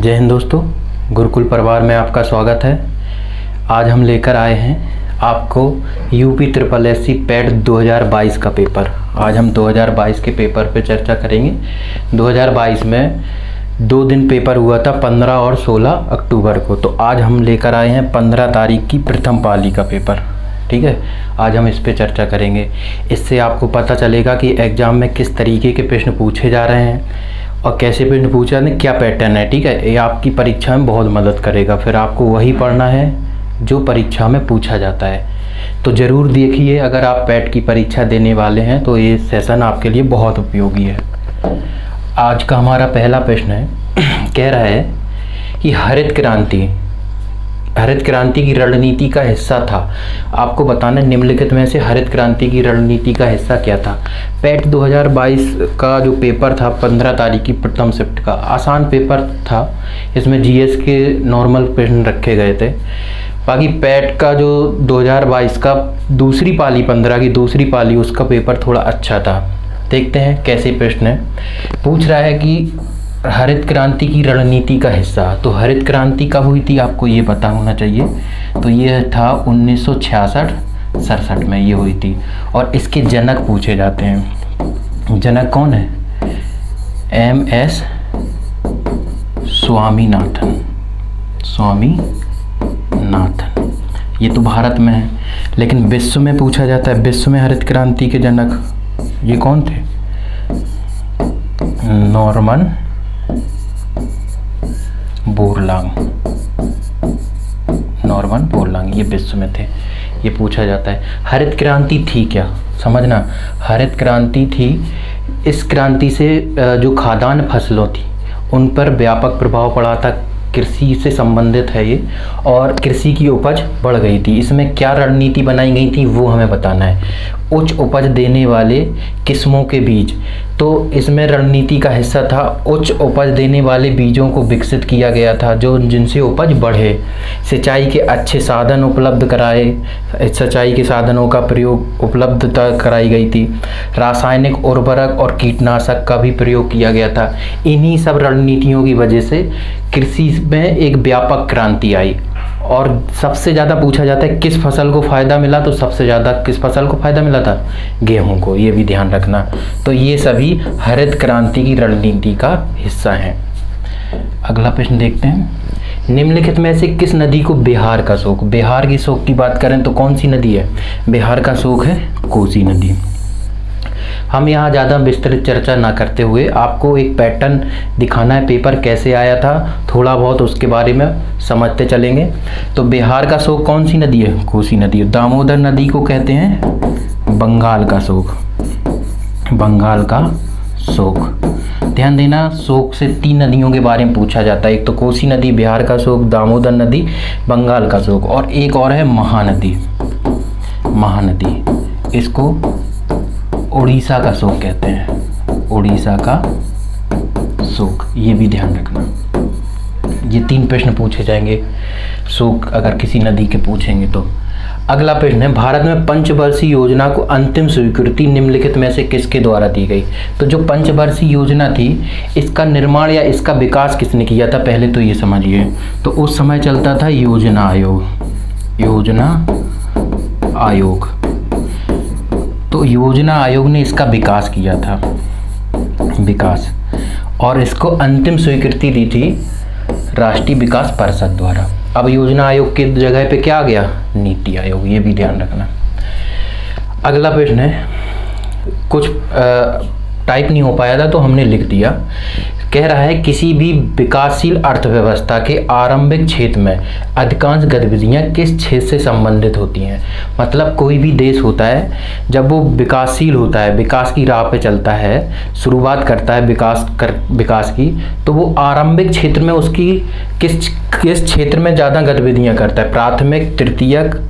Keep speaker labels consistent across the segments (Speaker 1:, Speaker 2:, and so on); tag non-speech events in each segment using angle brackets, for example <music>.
Speaker 1: जय हिंद दोस्तों, गुरुकुल परिवार में आपका स्वागत है। आज हम लेकर आए हैं आपको UP triple S C PET 2022 का पेपर। आज हम 2022 के पेपर पे चर्चा करेंगे। 2022 में दो दिन पेपर हुआ था 15 और 16 अक्टूबर को। तो आज हम लेकर आए हैं 15 तारीख की प्रथम पाली का पेपर। ठीक है? आज हम इस पे चर्चा करेंगे। इससे आपको पता चलेगा कि एग्ज़ाम में किस तरीके के प्रश्न पूछे जा रहे हैं। और कैसे प्रश्न पूछा ने क्या पैटर्न है, ठीक है? ये आपकी परीक्षा में बहुत मदद करेगा। फिर आपको वही पढ़ना है, जो परीक्षा में पूछा जाता है। तो ज़रूर देखिए, अगर आप पैट की परीक्षा देने वाले हैं तो ये सेशन आपके लिए बहुत उपयोगी है। आज का हमारा पहला प्रश्न है, <clears throat> कह रहा है कि हरित क्रांति हरित क्रांति की रणनीति का हिस्सा था। आपको बताना, निम्नलिखित में से हरित क्रांति की रणनीति का हिस्सा क्या था? पैट 2022 का जो पेपर था 15 तारीख की प्रथम शिफ्ट का, आसान पेपर था। इसमें जीएस के नॉर्मल प्रश्न रखे गए थे। बाकी पैट का जो 2022 का, दूसरी पाली 15 की दूसरी पाली, उसका पेपर थोड़ा अच्छा था। देखते हैं कैसे प्रश्न है। पूछ रहा है कि हरित क्रांति की रणनीति का हिस्सा। तो हरित क्रांति कब हुई थी? आपको ये पता होना चाहिए। तो ये था उन्नीस सौ सड़सठ में ये हुई थी। और इसके जनक पूछे जाते हैं। जनक कौन है? M S Swaminathan. स्वामी नाथन ये तो भारत में है। लेकिन विश्व में पूछा जाता है, विश्व में हरित क्रांति के जनक ये कौन थे? नॉर्मन बोरलांग। नॉर्मन बोरलांग, ये विश्व में थे। ये पूछा जाता है, हरित क्रांति थी क्या? समझना, हरित क्रांति थी, इस क्रांति से जो खाद्यान्न फ़सलों थी, उन पर व्यापक प्रभाव पड़ा था, कृषि से संबंधित है ये, और कृषि की उपज बढ़ गई थी। इसमें क्या रणनीति बनाई गई थी, वो हमें बताना है। उच्च उपज देने वाले किस्मों के बीज। तो इसमें रणनीति का हिस्सा था, उच्च उपज देने वाले बीजों को विकसित किया गया था, जो जिनसे उपज बढ़े। सिंचाई के अच्छे साधन उपलब्ध कराए, सिंचाई के साधनों का प्रयोग उपलब्धता कराई गई थी। रासायनिक उर्वरक और कीटनाशक का भी प्रयोग किया गया था। इन्हीं सब रणनीतियों की वजह से कृषि में एक व्यापक क्रांति आई। और सबसे ज़्यादा पूछा जाता है, किस फ़सल को फ़ायदा मिला? तो सबसे ज़्यादा किस फ़सल को फ़ायदा मिला था? गेहूँ को, ये भी ध्यान रखना। तो ये सभी हरित क्रांति की रणनीति का हिस्सा हैं। अगला प्रश्न देखते हैं। निम्नलिखित में से किस नदी को बिहार का शोक? बिहार की शोक की बात करें तो कौन सी नदी है? बिहार का शोक है कोसी नदी। हम यहाँ ज़्यादा विस्तृत चर्चा ना करते हुए आपको एक पैटर्न दिखाना है, पेपर कैसे आया था, थोड़ा बहुत उसके बारे में समझते चलेंगे। तो बिहार का शोक कौन सी नदी है? कोसी नदी दामोदर नदी को कहते हैं बंगाल का शोक। बंगाल का शोक। ध्यान देना, शोक से तीन नदियों के बारे में पूछा जाता है। एक तो कोसी नदी, बिहार का शोक, दामोदर नदी, बंगाल का शोक, और एक और है महानदी। महानदी। इसको उड़ीसा का शोक कहते हैं। उड़ीसा का शोक ये भी ध्यान रखना। ये तीन प्रश्न पूछे जाएँगे। शोक अगर किसी नदी के पूछेंगे तो। अगला प्रश्न है, भारत में पंचवर्षीय योजना को अंतिम स्वीकृति निम्नलिखित में से किसके द्वारा दी गई? तो जो पंचवर्षीय योजना थी, इसका निर्माण या इसका विकास किसने किया था? पहले तो ये समझिए। तो उस समय चलता था योजना आयोग। योजना आयोग। योजना आयोग ने इसका विकास किया था। विकास। और इसको अंतिम स्वीकृति दी थी राष्ट्रीय विकास परिषद द्वारा। अब योजना आयोग की जगह पे क्या आ गया? नीति आयोग ये भी ध्यान रखना। अगला प्रश्न है कुछ आ, टाइप नहीं हो पाया था तो हमने लिख दिया। कह रहा है, किसी भी विकासशील अर्थव्यवस्था के आरंभिक क्षेत्र में अधिकांश गतिविधियाँ किस क्षेत्र से संबंधित होती हैं? मतलब कोई भी देश होता है, जब वो विकासशील होता है, विकास की राह पे चलता है, शुरुआत करता है विकास कर, विकास की तो वो आरंभिक क्षेत्र में उसकी किस किस क्षेत्र में ज़्यादा गतिविधियाँ करता है? प्राथमिक, तृतीयक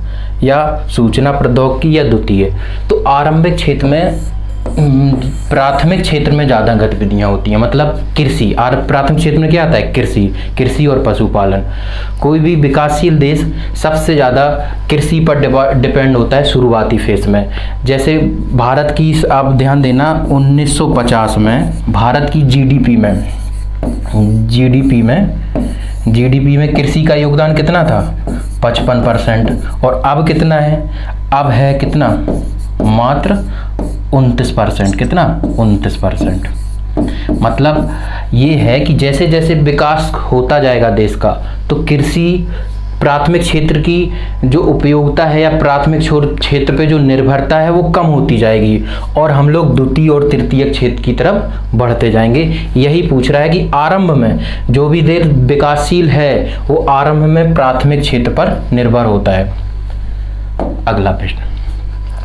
Speaker 1: या सूचना प्रौद्योगिकी या द्वितीय तो आरंभिक क्षेत्र में प्राथमिक क्षेत्र में ज़्यादा गतिविधियाँ होती हैं मतलब कृषि। और प्राथमिक क्षेत्र में क्या आता है? कृषि कृषि और पशुपालन। कोई भी विकासशील देश सबसे ज़्यादा कृषि पर डिपेंड होता है शुरुआती फ़ेज़ में। जैसे भारत की, आप ध्यान देना 1950 में भारत की जीडीपी में जीडीपी में जीडीपी में कृषि का योगदान कितना था? पचपन परसेंट। और अब कितना है? अब है कितना? मात्र उनतीस परसेंट। कितना? उनतीस परसेंट। मतलब ये है कि जैसे जैसे विकास होता जाएगा देश का तो कृषि प्राथमिक क्षेत्र की जो उपयोगिता है या प्राथमिक क्षेत्र पे जो निर्भरता है, वो कम होती जाएगी और हम लोग द्वितीय और तृतीय क्षेत्र की तरफ़ बढ़ते जाएँगे। यही पूछ रहा है कि आरंभ में जो भी देश विकासशील है, वो आरंभ में प्राथमिक क्षेत्र पर निर्भर होता है। अगला प्रश्न।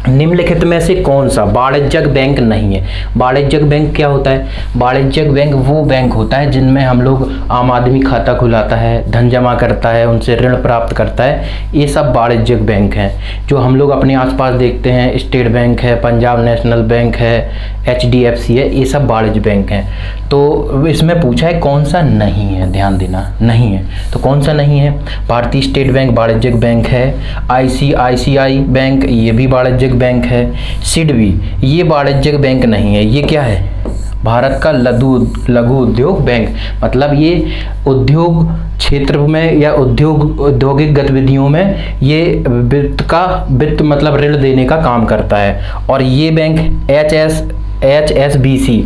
Speaker 1: निम्नलिखित में से कौन सा वाणिज्यक बैंक नहीं है? वाणिज्यक बैंक क्या होता है? वाणिज्यिक बैंक वो बैंक होता है जिनमें हम लोग आम आदमी खाता खुलाता है, धन जमा करता है, उनसे ऋण प्राप्त करता है। ये सब वाणिज्यिक बैंक हैं, जो हम लोग अपने आसपास देखते हैं। स्टेट बैंक है, पंजाब नेशनल बैंक है, एचडीएफसी है, ये सब वाणिज्य बैंक हैं। तो इसमें पूछा है, कौन सा नहीं है? ध्यान देना, नहीं है। तो कौन सा नहीं है? भारतीय स्टेट बैंक, वाणिज्यिक बैंक है। आई बैंक, ये भी वाणिज्यिक बैंक है। सिडबी, ये वाणिज्यिक बैंक नहीं है। ये क्या है? भारत का लघु लघु उद्योग बैंक। मतलब ये उद्योग क्षेत्र में या उद्योग, औद्योगिक गतिविधियों में ये वित्त का, वित्त मतलब ऋण देने का काम करता है। और ये bank H S H S B C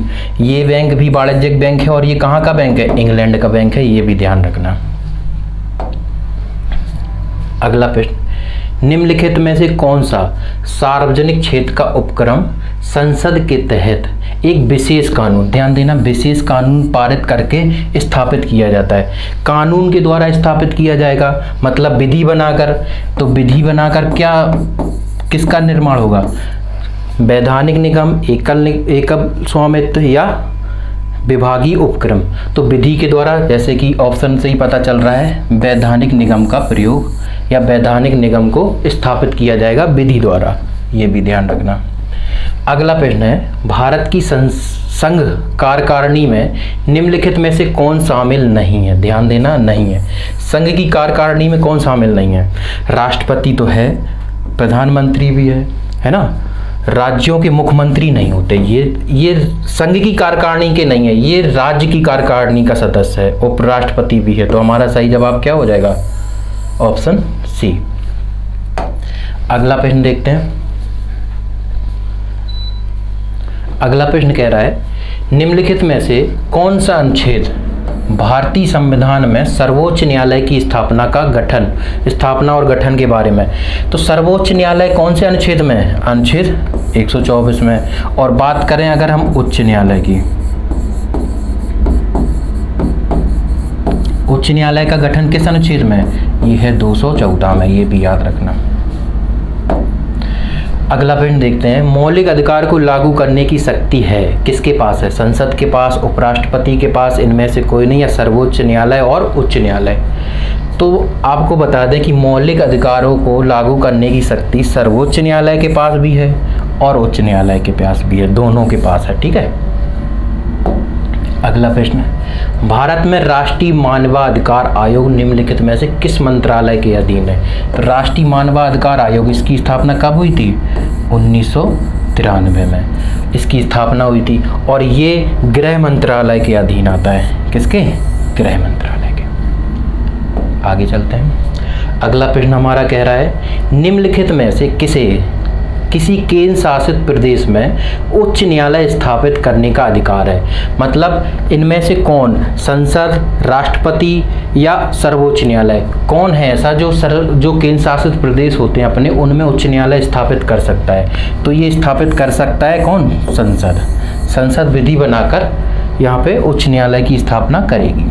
Speaker 1: ये बैंक भी वाणिज्यिक बैंक है और ये कहाँ का बैंक है? इंग्लैंड का बैंक है, ये भी ध्यान रखना। अगला प्रश्न, निम्नलिखित में से कौन सा सार्वजनिक क्षेत्र का उपक्रम संसद के तहत एक विशेष कानून, ध्यान देना, विशेष कानून पारित करके स्थापित किया जाता है। कानून के द्वारा स्थापित किया जाएगा मतलब विधि बनाकर। तो विधि बनाकर क्या, किसका निर्माण होगा? वैधानिक निगम, एकल एकल स्वामित्व या विभागीय उपक्रम। तो विधि के द्वारा जैसे कि ऑप्शन से ही पता चल रहा है, वैधानिक निगम का प्रयोग या वैधानिक निगम को स्थापित किया जाएगा विधि द्वारा। ये भी ध्यान रखना। अगला प्रश्न है, भारत की संघ कार्यकारिणी में निम्नलिखित में से कौन शामिल नहीं है? ध्यान देना, नहीं है। संघ की कार्यकारिणी में कौन शामिल नहीं है? राष्ट्रपति तो है, प्रधानमंत्री भी है है ना? राज्यों के मुख्यमंत्री नहीं होते। ये ये संघ की कार्यकारिणी के नहीं है, ये राज्य की कार्यकारिणी का सदस्य है। उपराष्ट्रपति भी है तो हमारा सही जवाब क्या हो जाएगा? Option C. अगला प्रश्न देखते हैं। अगला प्रश्न कह रहा है, निम्नलिखित में से कौन सा अनुच्छेद भारतीय संविधान में सर्वोच्च न्यायालय की स्थापना का गठन, स्थापना और गठन के बारे में। तो सर्वोच्च न्यायालय कौन से अनुच्छेद में है? अनुच्छेद 124 में। और बात करें अगर हम उच्च न्यायालय की। उच्च न्यायालय का गठन किस अनुच्छेद में ये है दो सौ चौदह में, ये भी याद रखना। अगला प्रश्न देखते हैं। मौलिक अधिकार को लागू करने की शक्ति है। किसके पास है? संसद के पास, उपराष्ट्रपति के पास, इनमें से कोई नहीं या सर्वोच्च न्यायालय और उच्च न्यायालय। तो आपको बता दें कि मौलिक अधिकारों को लागू करने की शक्ति सर्वोच्च न्यायालय के पास भी है और उच्च न्यायालय के पास भी है। दोनों के पास है, ठीक है? अगला प्रश्न भारत में राष्ट्रीय मानवाधिकार आयोग निम्नलिखित में से किस मंत्रालय के अधीन है? तो राष्ट्रीय मानवाधिकार आयोग इसकी स्थापना कब हुई थी? उन्नीस तिरानवे में। इसकी स्थापना हुई थी और ये गृह मंत्रालय के अधीन आता है। किसके? गृह मंत्रालय के। आगे चलते हैं। अगला प्रश्न हमारा कह रहा है, निम्नलिखित में से किसे किसी केंद्र शासित प्रदेश में उच्च न्यायालय स्थापित करने का अधिकार है। मतलब इनमें से कौन संसद, राष्ट्रपति या सर्वोच्च न्यायालय? कौन है ऐसा जो सर, जो केंद्र शासित प्रदेश होते हैं अपने, उनमें उच्च न्यायालय स्थापित कर सकता है? तो ये स्थापित कर सकता है कौन? संसद। संसद विधि बनाकर यहाँ पे उच्च न्यायालय की स्थापना करेगी।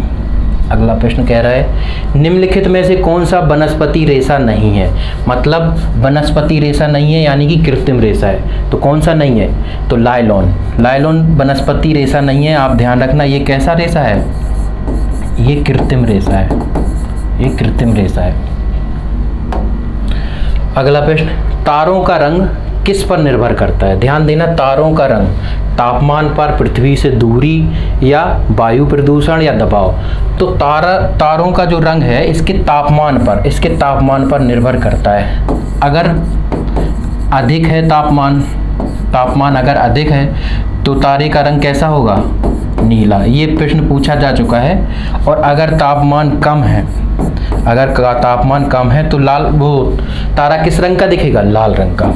Speaker 1: अगला प्रश्न कह रहा है, निम्नलिखित में से कौन सा वनस्पति रेशा नहीं है? मतलब वनस्पति रेशा नहीं है, यानी कि कृत्रिम रेशा है। तो कौन सा नहीं है? तो लाइलॉन। लाइलॉन वनस्पति रेशा नहीं है, आप ध्यान रखना, ये कैसा रेशा है? ये कृत्रिम रेशा है। ये कृत्रिम रेशा है। अगला प्रश्न, तारों का रंग किस पर निर्भर करता है? ध्यान देना, तारों का रंग। तापमान पर पृथ्वी से दूरी या वायु प्रदूषण या दबाव। तो तारा, तारों का जो रंग है, इसके तापमान पर, इसके तापमान पर निर्भर करता है। अगर अधिक है तापमान तापमान अगर अधिक है तो तारे का रंग कैसा होगा? नीला। ये प्रश्न पूछा जा चुका है। और अगर तापमान कम है, अगर तापमान कम है तो लाल, वो तारा किस रंग का दिखेगा? लाल रंग का।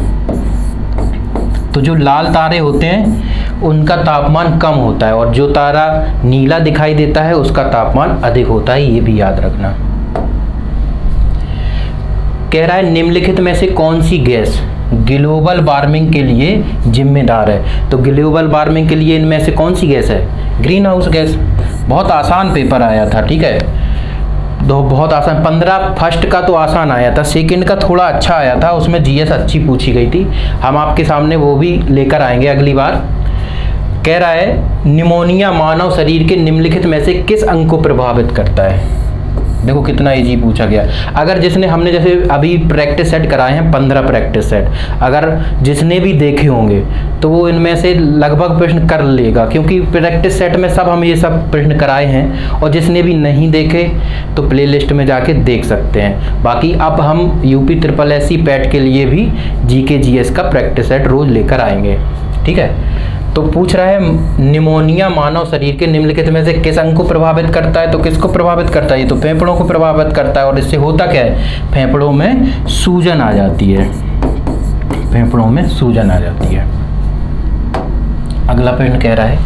Speaker 1: तो जो लाल तारे होते हैं उनका तापमान कम होता है और जो तारा नीला दिखाई देता है, उसका तापमान अधिक होता है, ये भी याद रखना। कह रहा है, निम्नलिखित में से कौन सी गैस ग्लोबल वार्मिंग के लिए जिम्मेदार है? तो ग्लोबल वार्मिंग के लिए इनमें से कौन सी गैस है? Greenhouse gas. बहुत आसान पेपर आया था, ठीक है? दो, बहुत आसान। पंद्रह, फ़र्स्ट का तो आसान आया था, सेकंड का थोड़ा अच्छा आया था, उसमें जीएस अच्छी पूछी गई थी। हम आपके सामने वो भी लेकर आएँगे अगली बार। कह रहा है, निमोनिया मानव शरीर के निम्नलिखित में से किस अंग को प्रभावित करता है? देखो कितना इजी पूछा गया। अगर जिसने, हमने जैसे अभी प्रैक्टिस सेट कराए हैं, पंद्रह प्रैक्टिस सेट अगर जिसने भी देखे होंगे तो वो इनमें से लगभग प्रश्न कर लेगा, क्योंकि प्रैक्टिस सेट में सब हम ये सब प्रश्न कराए हैं, और जिसने भी नहीं देखे तो प्ले लिस्ट में जाके देख सकते हैं। बाकी अब हम UP triple S C PET के लिए भी जी के जी एस का प्रैक्टिस सेट रोज़ लेकर आएँगे। ठीक है? तो पूछ रहा है, निमोनिया मानव शरीर के निम्नलिखित में से किस अंग को प्रभावित करता है? तो किसको प्रभावित करता है? ये तो फेफड़ों को प्रभावित करता है और इससे होता क्या है? फेफड़ों में सूजन आ जाती है। फेफड़ों में सूजन आ जाती है। अगला प्रश्न कह रहा है,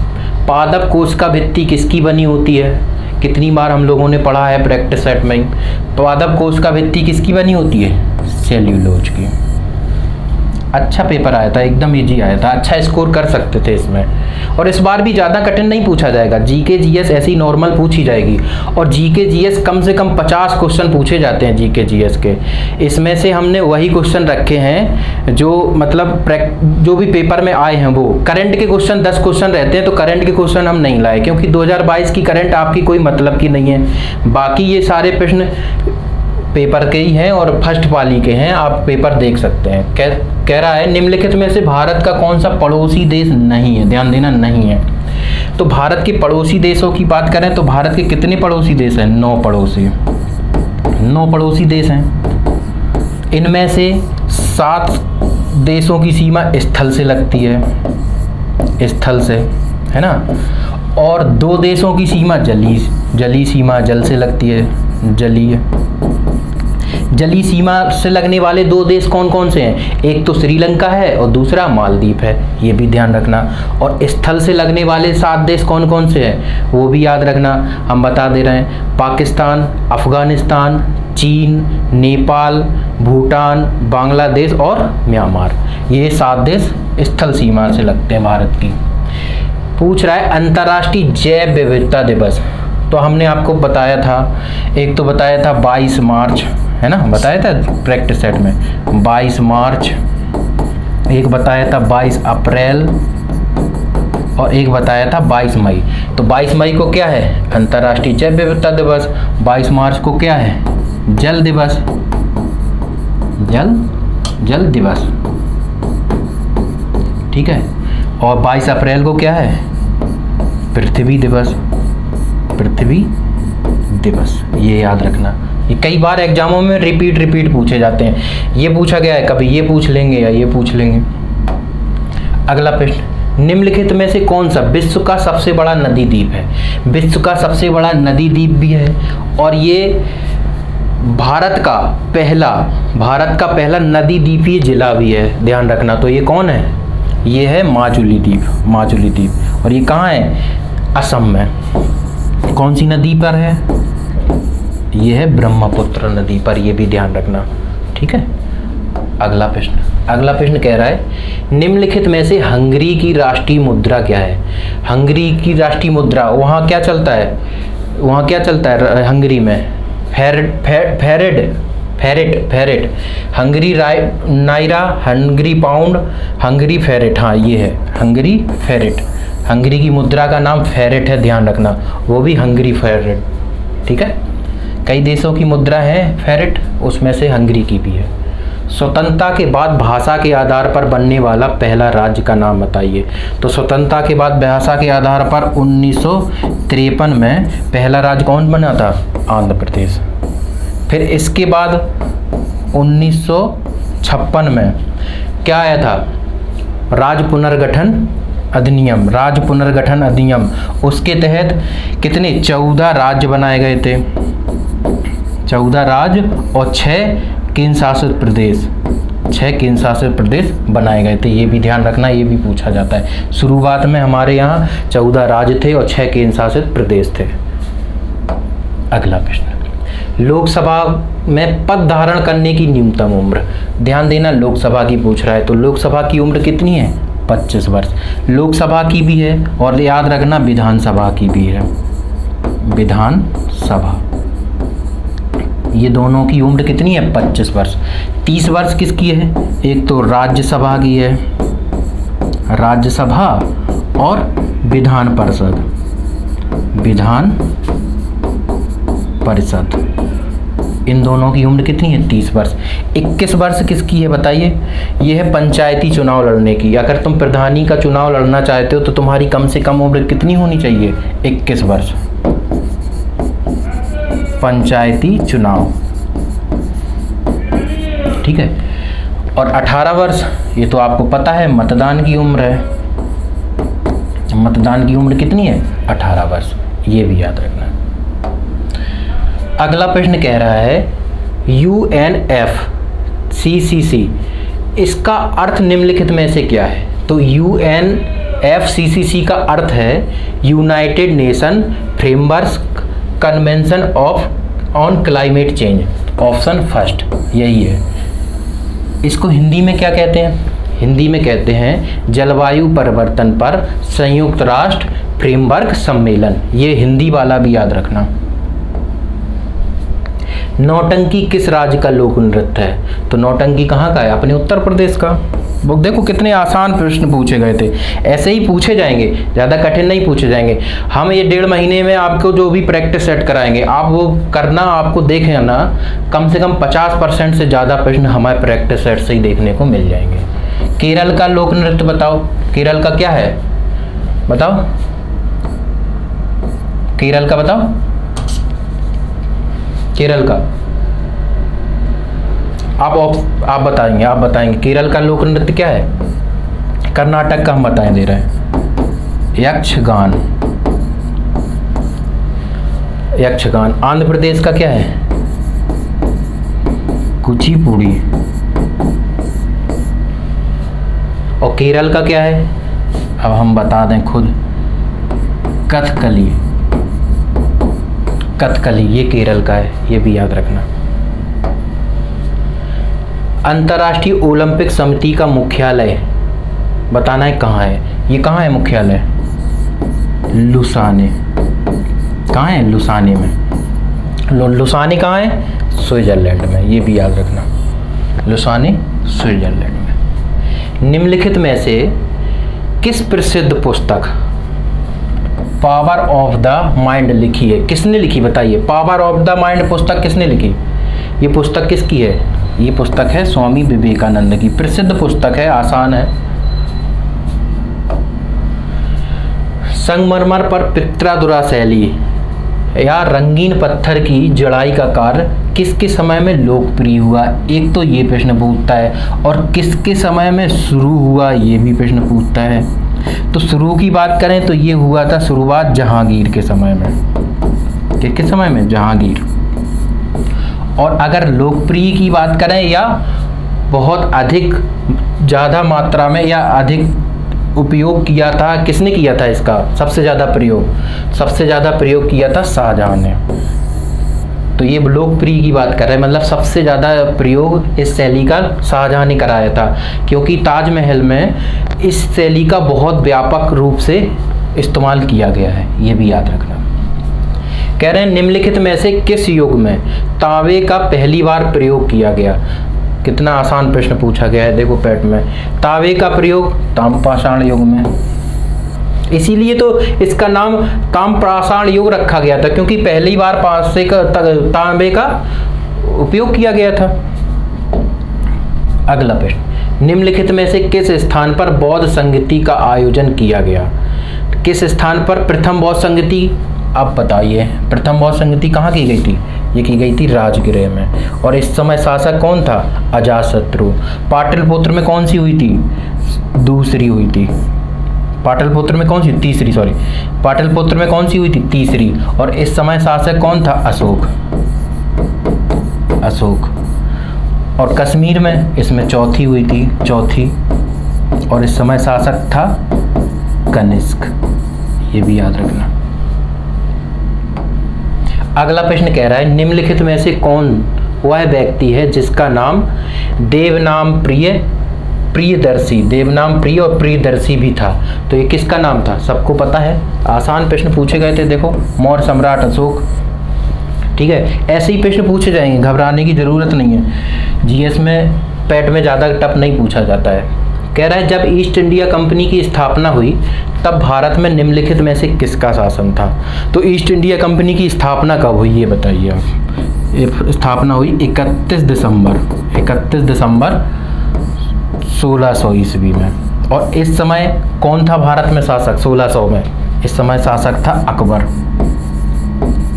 Speaker 1: पादप कोष का भित्ति किसकी बनी होती है? कितनी बार हम लोगों ने पढ़ा है प्रैक्टिस सेट में? पादप कोष का भित्ति किसकी बनी होती है? सेल्यूलोज की। अच्छा पेपर आया था, एकदम इजी आया था अच्छा स्कोर कर सकते थे इसमें। और इस बार भी ज़्यादा कठिन नहीं पूछा जाएगा। जी के जी एस ऐसी नॉर्मल पूछी जाएगी। और जी के जी एस कम से कम पचास क्वेश्चन पूछे जाते हैं जी के जी एस के। इसमें से हमने वही क्वेश्चन रखे हैं, जो मतलब जो भी पेपर में आए हैं वो। करंट के क्वेश्चन दस क्वेश्चन रहते हैं तो करंट के क्वेश्चन हम नहीं लाए, क्योंकि दो हज़ार बाईस की करंट आपकी कोई मतलब की नहीं है। बाकी ये सारे प्रश्न पेपर के ही हैं और फ़र्स्ट पाली के हैं, आप पेपर देख सकते हैं। कह कह रहा है, निम्नलिखित में से भारत का कौन सा पड़ोसी देश नहीं है? ध्यान देना, नहीं है। तो भारत के पड़ोसी देशों की बात करें तो भारत के कितने पड़ोसी देश हैं? नौ पड़ोसी। नौ पड़ोसी देश हैं। इनमें से सात देशों की सीमा स्थल से लगती है। स्थल से, है ना? और दो देशों की सीमा जली जली सीमा जल से लगती है। जलीय। जली सीमा से लगने वाले दो देश कौन कौन से हैं? एक तो श्रीलंका है और दूसरा मालदीप है। ये भी ध्यान रखना। और स्थल से लगने वाले सात देश कौन कौन से हैं? वो भी याद रखना। हम बता दे रहे हैं। पाकिस्तान, अफ़गानिस्तान, चीन, नेपाल, भूटान, बांग्लादेश और म्यांमार। ये सात देश स्थल सीमा से लगते हैं भारत की। पूछ रहा है, अंतर्राष्ट्रीय जैव विविधता दिवस। तो हमने आपको बताया था। एक तो बताया था 22 मार्च। है ना? बताया था प्रैक्टिस सेट में। 22 मार्च, एक बताया था 22 अप्रैल, और एक बताया था 22 मई। तो 22 मई को क्या है? अंतर्राष्ट्रीय जैव विविधता दिवस। 22 मार्च को क्या है? जल दिवस। जल? जल दिवस। ठीक है? और 22 अप्रैल को क्या है? पृथ्वी दिवस। पृथ्वी दिवस। ये याद रखना। ये कई बार एग्जामों में रिपीट रिपीट पूछे जाते हैं। ये पूछा गया है, कभी ये पूछ लेंगे या ये पूछ लेंगे। अगला प्रश्न, निम्नलिखित में से कौन सा विश्व का सबसे बड़ा नदी द्वीप है? विश्व का सबसे बड़ा नदी द्वीप भी है और ये भारत का पहला, भारत का पहला नदी द्वीपीय जिला भी है, ध्यान रखना। तो ये कौन है? ये है माजुली द्वीप माजुली द्वीप। और ये कहाँ है? असम में। कौन सी नदी पर है? ये है ब्रह्मपुत्र नदी पर, ये भी ध्यान रखना, ठीक है? अगला प्रश्न अगला प्रश्न कह रहा है, निम्नलिखित में से हंगरी की राष्ट्रीय मुद्रा क्या है? हंगरी की राष्ट्रीय मुद्रा, वहाँ क्या चलता है? वहाँ क्या चलता है हंगरी में? फेरेड फेरेट फेरेट हंगरी राय, naira, Hungary pound, Hungary forint हाँ ये है, हंगरी फेरेट हंगरी की मुद्रा का नाम फेरेट है, ध्यान रखना, वो भी हंगरी फेरेट ठीक है? कई देशों की मुद्रा है फेरेट उसमें से हंगरी की भी है। स्वतंत्रता के बाद भाषा के आधार पर बनने वाला पहला राज्य का नाम बताइए। तो स्वतंत्रता के बाद भाषा के आधार पर उन्नीस सौ तिरपन में पहला राज्य कौन बना था? आंध्र प्रदेश। फिर इसके बाद उन्नीस सौ छप्पन में क्या आया था? राज्य पुनर्गठन अधिनियम। राज्य पुनर्गठन अधिनियम। उसके तहत कितने? चौदह राज्य बनाए गए थे। चौदह राज्य और छः केंद्र शासित प्रदेश। छः केंद्र शासित प्रदेश बनाए गए थे। ये भी ध्यान रखना, ये भी पूछा जाता है। शुरुआत में हमारे यहाँ चौदह राज्य थे और छः केंद्र शासित प्रदेश थे। अगला प्रश्न। लोकसभा में पद धारण करने की न्यूनतम उम्र। ध्यान देना, लोकसभा की पूछ रहा है तो लोकसभा की उम्र कितनी है? 25 वर्ष। लोकसभा की भी है और याद रखना, विधानसभा की भी है। विधानसभा। ये दोनों की उम्र कितनी है? 25 वर्ष। 30 वर्ष किसकी है? एक तो राज्यसभा की है। राज्यसभा और विधान परिषद। विधान परिषद। इन दोनों की उम्र कितनी है? तीस वर्ष। इक्कीस वर्ष किसकी है बताइए? ये है पंचायती चुनाव लड़ने की। अगर तुम प्रधानी का चुनाव लड़ना चाहते हो तो तुम्हारी कम से कम उम्र कितनी होनी चाहिए? इक्कीस वर्ष। पंचायती चुनाव। ठीक है? और 18 वर्ष, ये तो आपको पता है, मतदान की उम्र है। मतदान की उम्र कितनी है? 18 वर्ष। ये भी याद रखना। अगला प्रश्न कह रहा है U N F C C C इसका अर्थ निम्नलिखित में से क्या है? तो U N F C C C का अर्थ है United nation framework convention of, on climate change. Option first, यही है। इसको हिंदी में क्या कहते हैं? हिंदी में कहते हैं, जलवायु परिवर्तन पर संयुक्त राष्ट्र फ्रेमवर्क सम्मेलन। ये हिंदी वाला भी याद रखना। नौटंकी किस राज्य का लोक नृत्य है? तो नौटंकी कहाँ का है? अपने उत्तर प्रदेश का। वो देखो कितने आसान प्रश्न पूछे गए थे। ऐसे ही पूछे जाएँगे, ज़्यादा कठिन नहीं पूछे जाएँगे। हम ये डेढ़ महीने में आपको जो भी प्रैक्टिस सेट कराएँगे, आप वो करना, आपको देखें ना, कम से कम पचास परसेंट से ज़्यादा प्रश्न हमारे प्रैक्टिस सेट से ही देखने को मिल जाएँगे। केरल का लोक नृत्य बताओ, केरल का क्या है? बताओ। केरल का बताओ। केरल का। आप आप बताएँगे आप बताएँगे, केरल का लोक नृत्य क्या है? कर्नाटक का हम बताएँ, दे रहे हैं। यक्षगान। यक्षगान, आंध्र प्रदेश का क्या है? कुचिपुड़ी। और केरल का क्या है? अब हम बता दें खुद। कथकली। कथकली, ये केरल का है, ये भी याद रखना। अंतर्राष्ट्रीय ओलंपिक समिति का मुख्यालय। बताना है कहाँ है? ये कहाँ है मुख्यालय? लुसाने। कहाँ है लुसाने में? लुसाने कहाँ है? स्विट्जरलैंड में। ये भी याद रखना। लुसाने, स्विट्जरलैंड में। निम्नलिखित में से किस प्रसिद्ध पुस्तक पावर ऑफ़ द माइंड लिखी है? किसने लिखी? बताइए। पावर ऑफ़ द माइंड पुस्तक किसने लिखी? ये पुस्तक किसकी है? ये पुस्तक है स्वामी विवेकानंद की। प्रसिद्ध पुस्तक है, आसान है। संगमरमर पर पित्रादुरा शैली या रंगीन पत्थर की जड़ाई का कार्य किसके समय में लोकप्रिय हुआ, एक तो ये प्रश्न पूछता है, और किसके समय में शुरू हुआ, ये भी प्रश्न पूछता है। तो शुरू की बात करें तो ये हुआ था शुरुआत जहांगीर के समय में। किस समय में? जहांगीर। और अगर लोकप्रिय की बात करें या बहुत अधिक, ज़्यादा मात्रा में या अधिक उपयोग किया था, किसने किया था इसका सबसे ज़्यादा प्रयोग? सबसे ज़्यादा प्रयोग किया था शाहजहाँ ने। तो ये लोकप्रिय की बात कर रहे हैं। मतलब सबसे ज़्यादा प्रयोग इस शैली का शाहजहाँ ने कराया था, क्योंकि ताजमहल में इस शैली का बहुत व्यापक रूप से इस्तेमाल किया गया है। ये भी याद रखना। कह रहे हैं, निम्नलिखित में से किस युग में तावे का पहली बार प्रयोग किया गया? कितना आसान प्रश्न पूछा गया है, देखो पैट में। तावे का प्रयोग ताम्रपाषाण युग में। इसीलिए तो इसका नाम ताम प्राषाण युग रखा गया था, क्योंकि पहली बार पासे का तांबे का उपयोग किया गया था। अगला प्रश्न, निम्नलिखित में से किस स्थान पर बौद्ध संगति का आयोजन किया गया? किस स्थान पर प्रथम बौद्ध संगति आप बताइए, प्रथम बौद्ध संगति कहाँ की गई थी? ये की गई थी राजगृह में। और इस समय शासक कौन था? अजात शत्रु पाटलिपुत्र में कौन सी हुई थी? दूसरी हुई थी। पाटलिपुत्र में कौन सी? तीसरी सॉरी पाटलिपुत्र में कौन सी हुई थी? तीसरी। और इस समय शासक कौन था? अशोक। अशोक। और कश्मीर में? इसमें चौथी हुई थी। चौथी। और इस समय शासक था कनिष्क। ये भी याद रखना। अगला प्रश्न कह रहा है, निम्नलिखित में से कौन वह व्यक्ति है जिसका नाम देवनाम प्रिय, प्रियदर्शी, देवनाम प्रिय और प्रियदर्शी भी था। तो ये किसका नाम था? सबको पता है? आसान प्रश्न पूछे गए थे, देखो, मौर्य सम्राट अशोक। ठीक है? ऐसे ही प्रश्न पूछे जाएँगे, घबराने की ज़रूरत नहीं है। जीएस में पैट में ज़्यादा टप नहीं पूछा जाता है। कह रहा है, जब ईस्ट इंडिया कंपनी की स्थापना हुई, तब भारत में निम्नलिखित में से किसका शासन था? तो ईस्ट इंडिया कंपनी की स्थापना कब हुई, ये बताइए आप। स्थापना हुई 31 दिसंबर 31 दिसंबर 1600 ईस्वी में। और इस समय कौन था भारत में शासक? 1600 में। इस समय शासक था अकबर।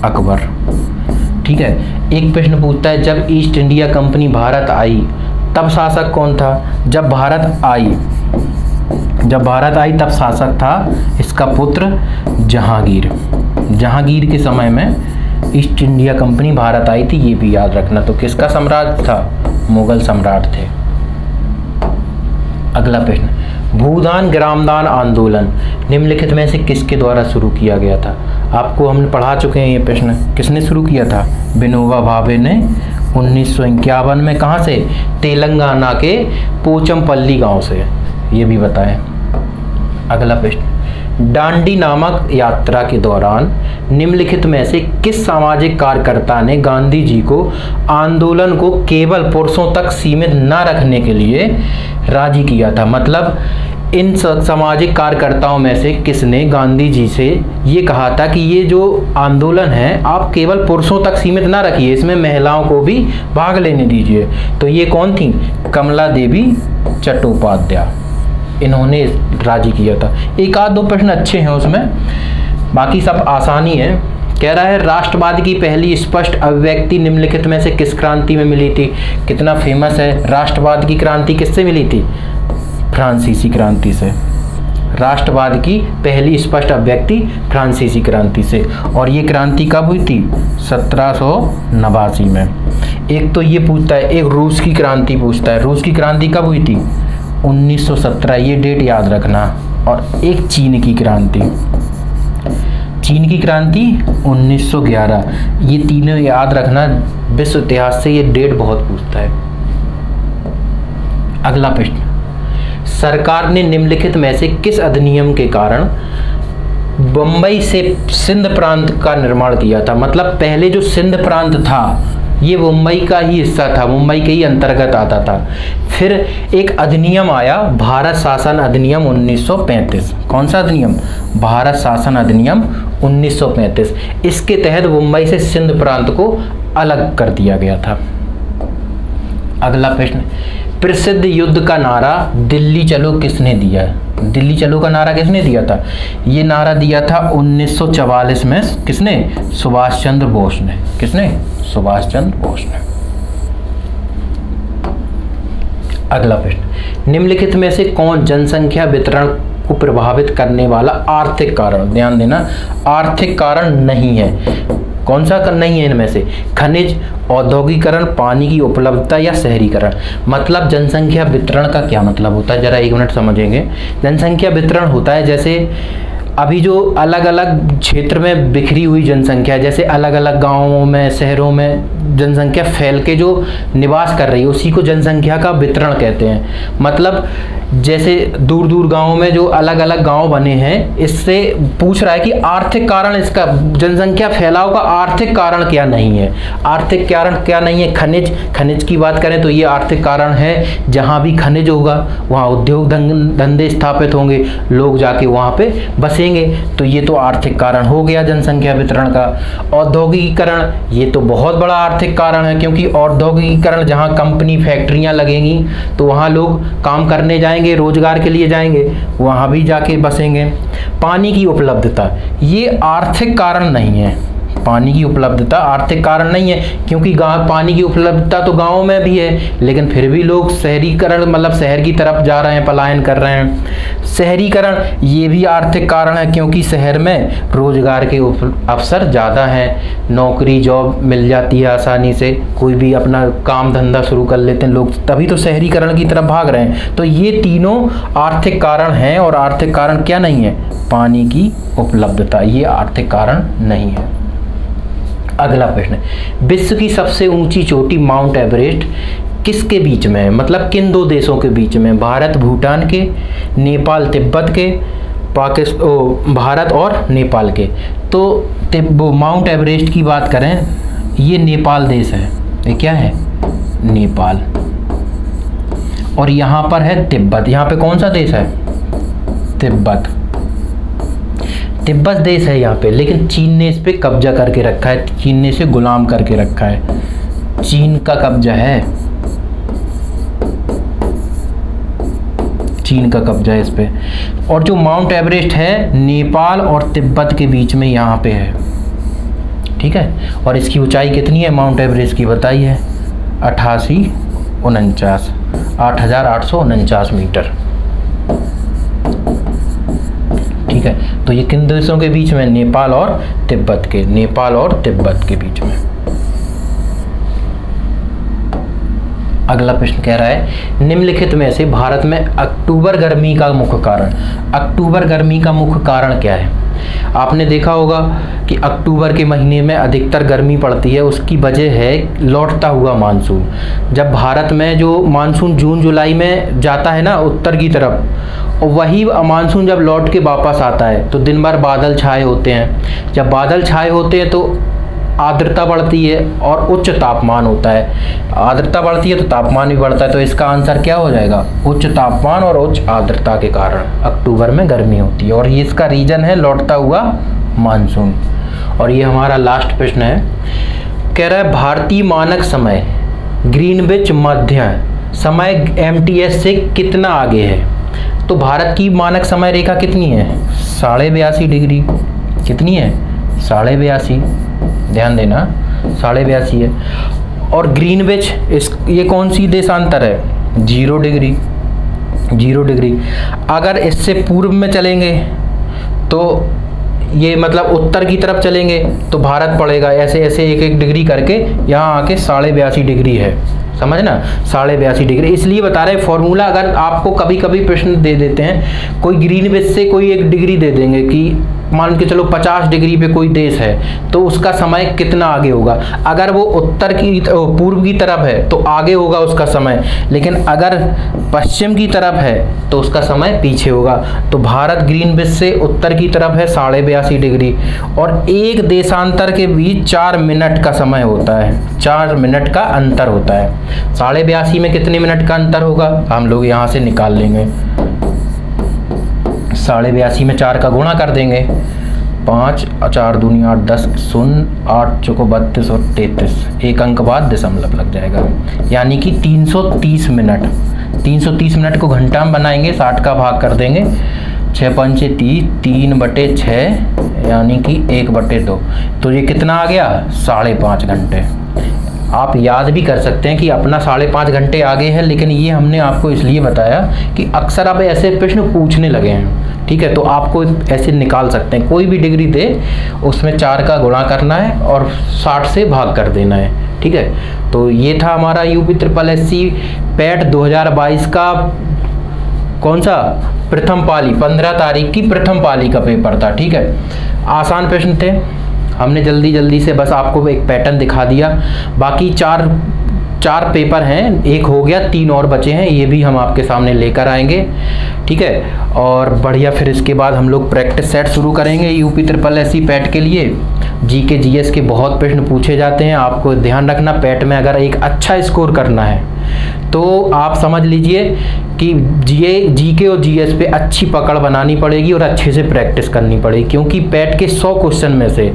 Speaker 1: अकबर। ठीक है? एक प्रश्न पूछता है, जब ईस्ट इंडिया कंपनी भारत आई तब शासक कौन था? जब भारत आई। जब भारत आई, तब शासक था इसका पुत्र जहांगीर। जहांगीर के समय में ईस्ट इंडिया कंपनी भारत आई थी, ये भी याद रखना। तो किसका सम्राट था? मुगल सम्राट थे। अगला प्रश्न। भूदान ग्रामदान आंदोलन निम्नलिखित में से किसके द्वारा शुरू किया गया था? आपको हम पढ़ा चुके हैं ये प्रश्न। किसने शुरू किया था? विनोबा भावे ने उन्नीस में कहाँ से? तेलंगाना के पोचमपल्ली गाँव से। ये भी बताएँ। अगला प्रश्न। डांडी नामक यात्रा के दौरान निम्नलिखित में से किस सामाजिक कार्यकर्ता ने गांधी जी को आंदोलन को केवल पुरुषों तक सीमित न रखने के लिए राज़ी किया था? मतलब इन सामाजिक कार्यकर्ताओं में से किसने गांधी जी से ये कहा था कि ये जो आंदोलन है, आप केवल पुरुषों तक सीमित ना रखिए, इसमें महिलाओं को भी भाग लेने दीजिए। तो ये कौन थी? कमला देवी चट्टोपाध्याय। इन्होंने राज़ी किया था। एक आध दो प्रश्न अच्छे हैं उसमें। बाकी सब आसानी है। कह रहा है, राष्ट्रवाद की पहली स्पष्ट अभिव्यक्ति निम्नलिखित में से किस क्रांति में मिली थी? कितना फ़ेमस है? राष्ट्रवाद की क्रांति किससे मिली थी? फ्रांसीसी क्रांति से। राष्ट्रवाद की पहली स्पष्ट अभिव्यक्ति फ्रांसीसी क्रांति से। और ये क्रांति कब हुई थी? सत्रह सौ नवासी में। एक तो ये पूछता है, एक रूस की क्रांति पूछता है। रूस की क्रांति कब हुई थी? 1917 ये डेट याद रखना। और एक चीन की क्रांति। चीन की क्रांति 1911 ये तीनों याद रखना, विश्व इतिहास से ये डेट बहुत पूछता है। अगला प्रश्न। सरकार ने निम्नलिखित में से किस अधिनियम के कारण बम्बई से सिंध प्रांत का निर्माण किया था? मतलब पहले जो सिंध प्रांत था, ये मुंबई का ही हिस्सा था, मुंबई के ही अंतर्गत आता था। फिर एक अधिनियम आया, भारत शासन अधिनियम 1935 कौन सा अधिनियम? भारत शासन अधिनियम 1935 इसके तहत मुंबई से सिंध प्रांत को अलग कर दिया गया था। अगला प्रश्न प्रसिद्ध युद्ध का नारा दिल्ली चलो किसने दिया? दिल्ली चलो का नारा किसने दिया था? ये नारा दिया था 1944 में किसने? सुभाष चंद्र बोस ने। किसने? सुभाष चंद्र बोस ने। अगला प्रश्न। निम्नलिखित में से कौन जनसंख्या वितरण को प्रभावित करने वाला आर्थिक कारण? ध्यान देना, आर्थिक कारण नहीं है। कौन सा नहीं है इनमें से? खनिज, औद्योगिकरण, पानी की उपलब्धता या शहरीकरण? मतलब जनसंख्या वितरण का क्या मतलब होता है? जरा एक मिनट समझेंगे। जनसंख्या वितरण होता है जैसे अभी जो अलग अलग क्षेत्र में बिखरी हुई जनसंख्या, जैसे अलग अलग गाँवों में, शहरों में जनसंख्या फैल के जो निवास कर रही है, उसी को जनसंख्या का वितरण कहते हैं। मतलब जैसे दूर दूर गाँवों में जो अलग अलग गाँव बने हैं, इससे पूछ रहा है कि आर्थिक कारण इसका, जनसंख्या फैलाव का आर्थिक कारण क्या नहीं है? आर्थिक कारण क्या नहीं है? खनिज खनिज की बात करें तो ये आर्थिक कारण है, जहाँ भी खनिज होगा, वहाँ उद्योग धंधे स्थापित होंगे, लोग जाके वहाँ पे बसेंगे। तो ये तो आर्थिक कारण हो गया जनसंख्या वितरण का। औद्योगिकीकरण, ये तो बहुत बड़ा आर्थिक कारण है, क्योंकि औद्योगिकीकरण, जहाँ कंपनी फैक्ट्रियाँ लगेंगी तो वहाँ लोग काम करने जाएँगे जाएँगे, रोज़गार के लिए जाएँगे, वहाँ भी जाके बसेंगे। पानी की उपलब्धता, ये आर्थिक कारण नहीं है। पानी की उपलब्धता आर्थिक कारण नहीं है, क्योंकि गाँव पानी की उपलब्धता तो गाँव में भी है, लेकिन फिर भी लोग शहरीकरण मतलब शहर की तरफ़ जा रहे हैं, पलायन कर रहे हैं। शहरीकरण, ये भी आर्थिक कारण है, क्योंकि शहर में रोज़गार के अवसर ज़्यादा हैं। नौकरी, जॉब मिल जाती है आसानी से, कोई भी अपना काम धंधा शुरू कर लेते हैं, लोग तभी तो शहरीकरण की तरफ़ भाग रहे हैं। तो ये तीनों आर्थिक कारण हैं, और आर्थिक कारण क्या नहीं है? पानी की उपलब्धता, ये आर्थिक कारण नहीं है। अगला प्रश्न विश्व की सबसे ऊँची चोटी माउंट एवरेस्ट किसके बीच में है? मतलब किन दो देशों के बीच में भारत, भूटान के, नेपाल, तिब्बत के पाकिस्तान भारत और नेपाल के। तो माउंट एवरेस्ट की बात करें, ये नेपाल देश है। ये क्या है? नेपाल। और यहाँ पर है तिब्बत। यहाँ पे कौन सा देश है? तिब्बत। तिब्बत देश है यहाँ पे, लेकिन चीन ने इस पर कब्जा करके रखा है, चीन ने इसे गुलाम करके रखा है। चीन का कब्जा है। चीन का कब्जा है इस पर और जो माउंट एवरेस्ट है, नेपाल और तिब्बत के बीच में यहाँ पे है। ठीक है? और इसकी ऊंचाई कितनी है? माउंट एवरेस्ट की बताइए अट्ठासी उनचास। आठ हज़ार आठ सौ उनचास मीटर। ठीक है? तो ये किन देशों के बीच में? नेपाल और तिब्बत के। नेपाल और तिब्बत के बीच में। अगला प्रश्न कह रहा है, निम्नलिखित में से भारत में अक्टूबर गर्मी का मुख्य कारण। अक्टूबर गर्मी का मुख्य कारण क्या है? आपने देखा होगा कि अक्टूबर के महीने में अधिकतर गर्मी पड़ती है, उसकी वजह है लौटता हुआ मानसून। जब भारत में जो मानसून जून जुलाई में जाता है ना, उत्तर की तरफ़ और वही मानसून जब लौट के वापस आता है तो दिन भर बादल छाए होते हैं। जब बादल छाए होते हैं तो आर्द्रता बढ़ती है और उच्च तापमान होता है। आर्द्रता बढ़ती है तो तापमान भी बढ़ता है तो इसका आंसर क्या हो जाएगा? उच्च तापमान और उच्च आर्द्रता के कारण। अक्टूबर में गर्मी होती है, और ये इसका रीजन है लौटता हुआ मानसून। और ये हमारा लास्ट प्रश्न है। कह रहा है, भारतीय मानक समय, ग्रीनविच मध्य समय एमटीएस से कितना आगे है? तो भारत की मानक समय रेखा कितनी है? साढ़े बयासी डिग्री। कितनी है? साढ़े बयासी। ध्यान देना, साढ़े बयासी है। और ग्रीन ग्रीनविच इस, ये कौन सी देशांतर है? Zero degree. Zero degree. अगर इससे पूर्व में चलेंगे तो ये मतलब उत्तर की तरफ़ चलेंगे तो भारत पड़ेगा। ऐसे ऐसे एक एक डिग्री करके यहाँ आके साढ़े बयासी डिग्री है। समझना? साढ़े बयासी डिग्री। इसलिए बता रहे फॉर्मूला अगर आपको कभी कभी प्रश्न दे देते हैं, कोई ग्रीन बेस से कोई एक डिग्री दे देंगे कि मान के चलो 50 डिग्री पे कोई देश है तो उसका समय कितना आगे होगा? अगर वो उत्तर की पूर्व की तरफ़ है तो आगे होगा उसका समय, लेकिन अगर पश्चिम की तरफ़ है तो उसका समय पीछे होगा। तो भारत ग्रीन बेस से उत्तर की तरफ़ है, साढ़े बयासी डिग्री, और एक देशांतर के बीच चार मिनट का समय होता है, चार मिनट का अंतर होता है। साढ़े बयासी में कितने मिनट का अंतर होगा? हम लोग यहाँ से निकाल लेंगे। साढ़े बयासी में चार का गुणा कर देंगे। पाँच चार दूनी आठ दस शून्य आठ, चौको, बत्तीस और तैतीस। एक अंक बाद दशमलव लग जाएगा। यानी कि 330 मिनट। 330 मिनट को घंटा में बनाएँगे, साठ का भाग कर देंगे। छः पंचे तीस, तीन बटे छः, यानी कि एक बटे दो। तो ये कितना आ गया? साढ़े पाँच घंटे। आप याद भी कर सकते हैं कि अपना साढ़े पाँच घंटे आगे है, लेकिन ये हमने आपको इसलिए बताया कि अक्सर आप ऐसे प्रश्न पूछने लगे हैं, ठीक है? तो आपको ऐसे निकाल सकते हैं। कोई भी डिग्री दे, उसमें चार का गुणा करना है और साठ से भाग कर देना है, ठीक है? तो ये था हमारा UP triple S C PET दो हज़ार बाईस का कौन सा? प्रथम पाली, पंद्रह तारीख की प्रथम पाली का पेपर था, ठीक है? आसान प्रश्न थे। हमने जल्दी जल्दी से बस आपको एक पैटर्न दिखा दिया। बाकी चार चार पेपर हैं, एक हो गया, तीन और बचे हैं, ये भी हम आपके सामने लेकर आएँगे, ठीक है? और बढ़िया, फिर इसके बाद हम लोग प्रैक्टिस सेट शुरू करेंगे यूपी ट्रिपल एस पैट के लिए। जी के जी एस के बहुत प्रश्न पूछे जाते हैं, आपको ध्यान रखना पैट में अगर एक अच्छा स्कोर करना है तो आप समझ लीजिए कि जी जी के और जी एस पे अच्छी पकड़ बनानी पड़ेगी और अच्छे से प्रैक्टिस करनी पड़ेगी, क्योंकि पैट के 100 क्वेश्चन में से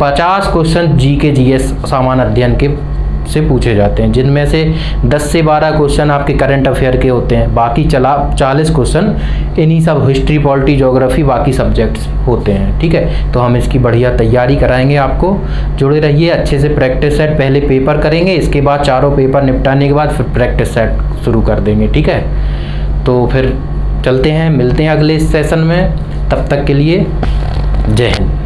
Speaker 1: 50 क्वेश्चन जी के जी एस सामान्य अध्ययन के से पूछे जाते हैं, जिनमें से 10 से 12 क्वेश्चन आपके करंट अफेयर के होते हैं, बाकी चला 40 क्वेश्चन इन्हीं सब हिस्ट्री पॉलिटी जोग्राफी बाकी सब्जेक्ट्स होते हैं, ठीक है? तो हम इसकी बढ़िया तैयारी कराएँगे आपको। जुड़े रहिए, अच्छे से प्रैक्टिस सेट पहले पेपर करेंगे, इसके बाद चारों पेपर निपटाने के बाद फिर प्रैक्टिस सेट शुरू कर देंगे, ठीक है? तो फिर चलते हैं, मिलते हैं अगले सेशन में, तब तक के लिए जय हिंद।